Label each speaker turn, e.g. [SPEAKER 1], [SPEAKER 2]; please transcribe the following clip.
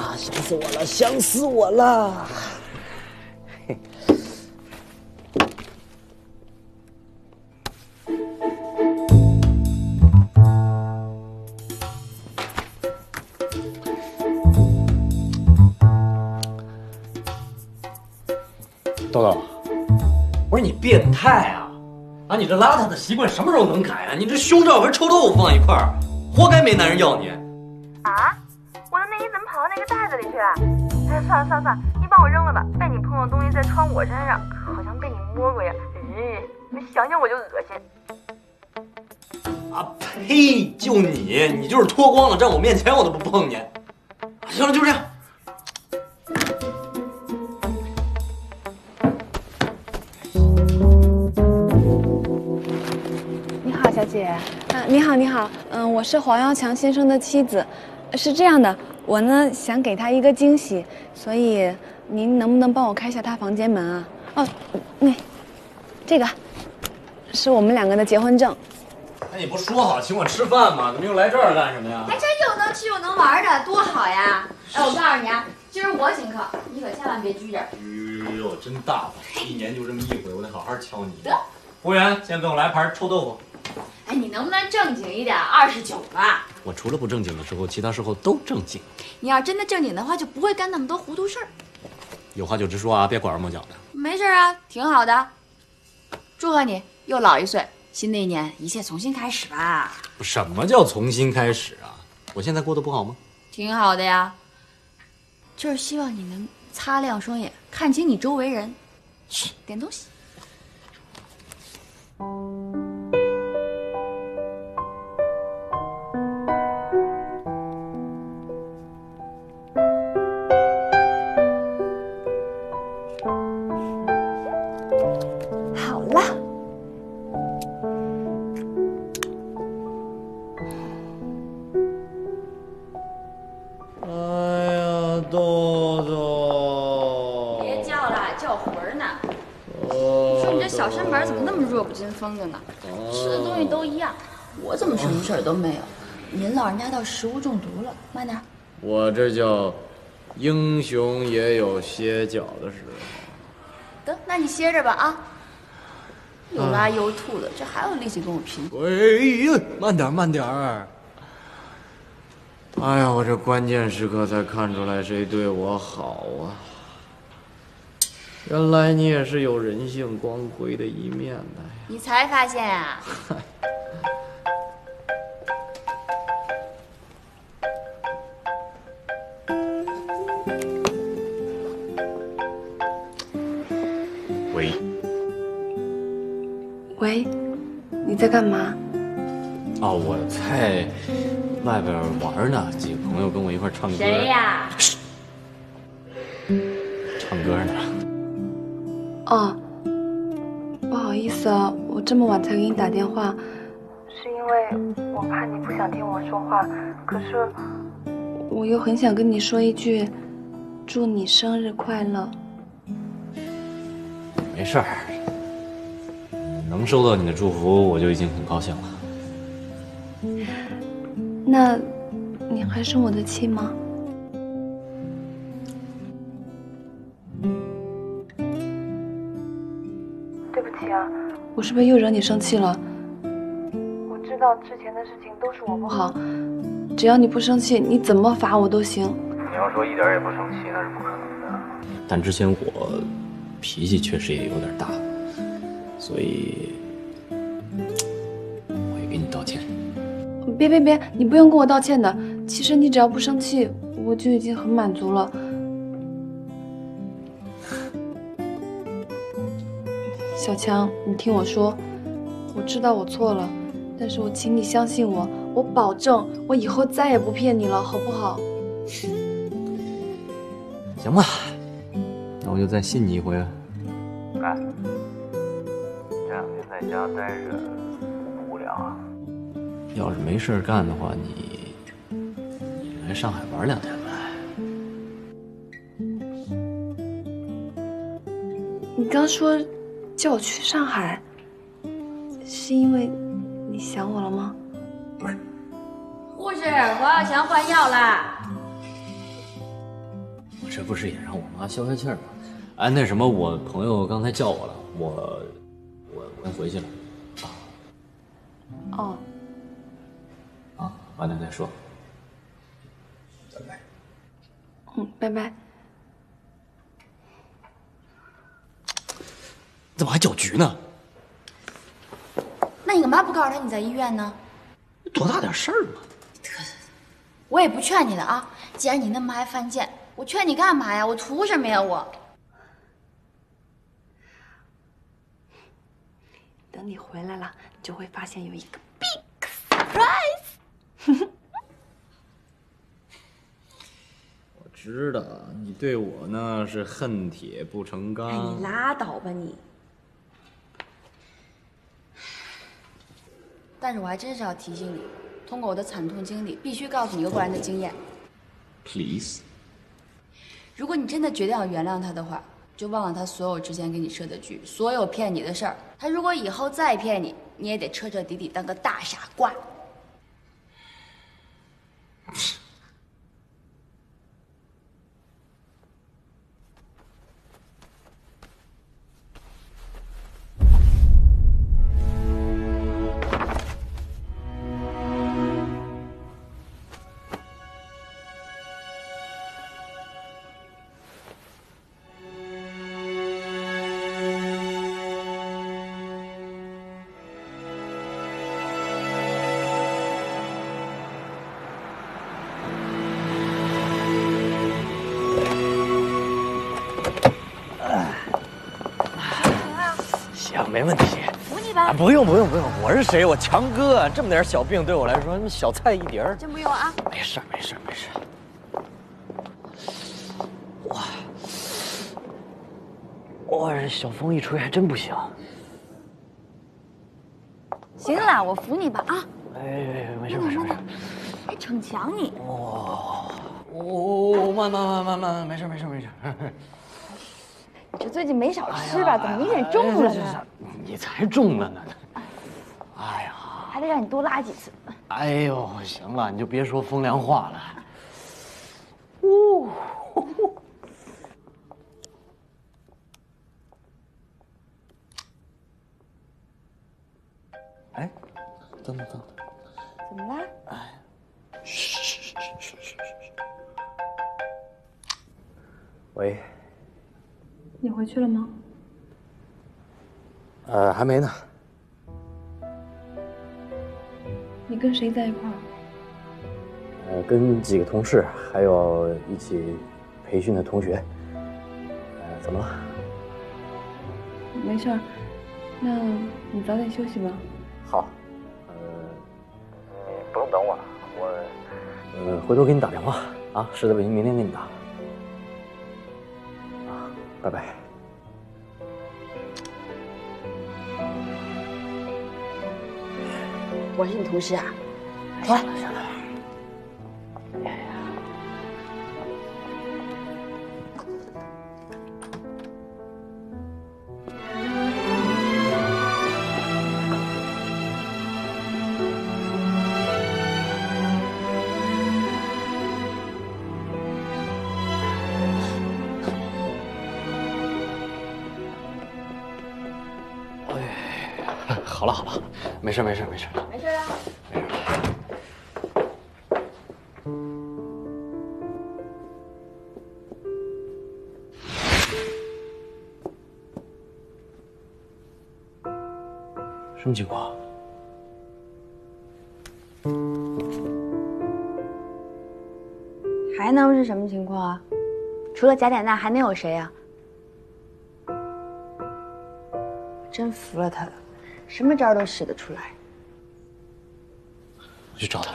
[SPEAKER 1] 啊，想死我了，想死我了！
[SPEAKER 2] 豆豆，我说你变态啊！啊，你这邋遢的习惯什么时候能改啊？你这胸罩和臭豆腐放一块儿，活该没男人要你。
[SPEAKER 3] 啊！哎，算了算了算了，你把我扔了吧。被你碰到东西再穿我身上，好像被你摸过呀。咦，你想想我就恶
[SPEAKER 2] 心。啊呸！就你，你就是脱光了站我面前我都不碰你。行了，就这样。
[SPEAKER 4] 你好，小姐。啊，你好，你好。嗯，我是黄耀强先生的妻子。是这样的，我呢想给他一个惊喜，所以您能不能帮我开一下他房间门啊？哦，那这个是我们两个的结婚证。
[SPEAKER 2] 哎你不说好请我吃饭吗？怎么又来这儿干什么呀？
[SPEAKER 5] 还真又能吃又能玩的，多好呀！哎，我告诉你啊，今儿我请客，你可千万别拘着。
[SPEAKER 2] 哎呦，真大方！一年就这么一回，我得好好敲你。得，服务员，先给我来盘臭豆腐。
[SPEAKER 5] 哎，你能不能正经一点？二十九了。
[SPEAKER 2] 我除了不正经的时候，其他时候都正经。
[SPEAKER 5] 你要真的正经的话，就不会干那么多糊涂事儿。
[SPEAKER 2] 有话就直说啊，别拐弯抹角的。
[SPEAKER 5] 没事啊，挺好的。祝贺你又老一岁，新的一年一切重新开始吧。
[SPEAKER 2] 什么叫重新开始啊？我现在过得不好吗？
[SPEAKER 5] 挺好的呀。就是希望你能擦亮双眼，看清你周围人。去点东西。小身板怎么那么弱不禁风的呢？吃的东西都一样，我怎么什么事儿都没有？您老人家倒食物中毒了，慢点。
[SPEAKER 1] 我这叫英雄也有歇脚的时候。
[SPEAKER 5] 得，那你歇着吧啊。又拉又吐的，这还有力气跟我拼？
[SPEAKER 1] 哎呀，慢点慢点儿。哎呀，我这关键时刻才看出来谁对我好啊！原来你也是有人性光辉的一面的呀。
[SPEAKER 5] 你才发现啊？
[SPEAKER 2] 喂，
[SPEAKER 4] 喂，你在干嘛？
[SPEAKER 2] 哦，我在外边玩呢，几个朋友跟我一块唱歌。
[SPEAKER 5] 谁？呀？
[SPEAKER 2] 唱歌呢。
[SPEAKER 4] 哦，不好意思啊，我这么晚才给你打电话，是因为我怕你不想听我说话，可是我又很想跟你说一句，祝你生日快乐。
[SPEAKER 2] 没事儿，能收到你的祝福，我就已经很高兴了。
[SPEAKER 4] 那，你还生我的气吗？我是不是又惹你生气了？我知道之前的事情都是我不好，只要你不生气，你怎么罚我都行。
[SPEAKER 6] 你要说一点也不生气，那是不可能的。
[SPEAKER 2] 但之前我脾气确实也有点大，所以我也给你道歉。
[SPEAKER 4] 别别别，你不用跟我道歉的。其实你只要不生气，我就已经很满足了。小强，你听我说，我知道我错了，但是我请你相信我，我保证我以后再也不骗你了，好不好？
[SPEAKER 2] 行吧，那我就再信你一回啊。
[SPEAKER 6] 哎，这两天在家待着无聊啊？
[SPEAKER 2] 要是没事干的话，你你来上海玩两天呗。
[SPEAKER 4] 你刚说叫我去上海，是因为你想我了吗？
[SPEAKER 5] 护士，黄耀强换药啦！
[SPEAKER 2] 这不是也让我妈消消气儿吗？哎，那什么，我朋友刚才叫我了，我我我先回去了。
[SPEAKER 4] 哦，
[SPEAKER 2] 啊，晚点再说。拜拜。
[SPEAKER 4] 嗯，拜拜。
[SPEAKER 2] 怎么还搅局呢？
[SPEAKER 5] 那你干嘛不告诉他你在医院呢？
[SPEAKER 2] 多大点事儿嘛！
[SPEAKER 5] 我也不劝你了啊！既然你那么爱犯贱，我劝你干嘛呀？我图什么呀？我
[SPEAKER 4] 等你回来了，你就会发现有一个 big surprise。
[SPEAKER 1] 我知道你对我呢是恨铁不成钢。
[SPEAKER 4] 哎，你拉倒吧你！
[SPEAKER 5] 但是我还真是要提醒你，通过我的惨痛经历，必须告诉你一个过来人的经验
[SPEAKER 2] ：Please，
[SPEAKER 5] 如果你真的决定要原谅他的话，就忘了他所有之前给你设的局，所有骗你的事儿。他如果以后再骗你，你也得彻彻底底当个大傻瓜。
[SPEAKER 2] 没问题。
[SPEAKER 5] 扶你吧
[SPEAKER 2] 啊，，不用不用不用，我是谁？我强哥，这么点小病对我来说，小菜一碟儿。
[SPEAKER 5] 真不用啊。
[SPEAKER 2] 没事儿没事儿没事儿。哇，哇，这小风一吹还真不行。
[SPEAKER 5] 行了，我扶你吧啊！
[SPEAKER 2] 哎，没事没事没事。
[SPEAKER 5] 还逞强你。
[SPEAKER 2] 哦，哦，慢慢慢慢慢，没事没事没事
[SPEAKER 5] 这最近没少吃吧？怎么明显重了呢？
[SPEAKER 2] 你才重了呢。哎呀，
[SPEAKER 5] 还得让你多拉几次。
[SPEAKER 2] 哎呦，行了，你就别说风凉话了。哎，等等等等，
[SPEAKER 5] 怎么啦？
[SPEAKER 2] 哎，嘘嘘嘘嘘嘘嘘喂，
[SPEAKER 4] 你回去了吗？
[SPEAKER 2] 呃，还没呢。
[SPEAKER 4] 你跟谁在一块儿？
[SPEAKER 2] 呃，跟几个同事，还有一起培训的同学。呃，怎么了？
[SPEAKER 4] 没事儿，那你早点休息吧。
[SPEAKER 2] 好，呃，你不用等我了，我呃回头给你打电话啊，实在不行明天给你打。拜拜。
[SPEAKER 5] 我是你同事啊。来，
[SPEAKER 2] 好了好了，没事没事没事。
[SPEAKER 5] 没事啊。
[SPEAKER 2] 什么情况？
[SPEAKER 5] 还能是什么情况啊？除了贾典娜，还能有谁呀、我真服了他了，什么招都使得出来。
[SPEAKER 2] 我去找他。